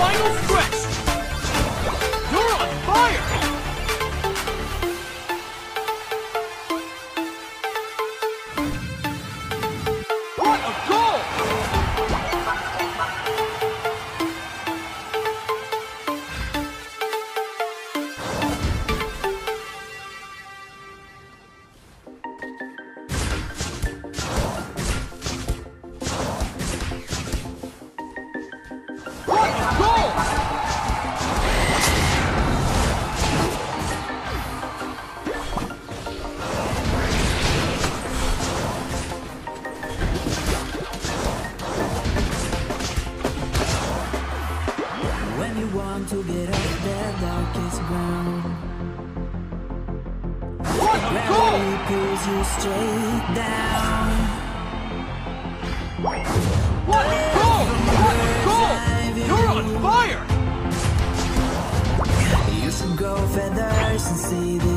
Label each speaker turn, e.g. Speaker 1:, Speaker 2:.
Speaker 1: The
Speaker 2: you straight down.
Speaker 1: What goal! What goal! You're on fire!
Speaker 2: You should grow feathers and see this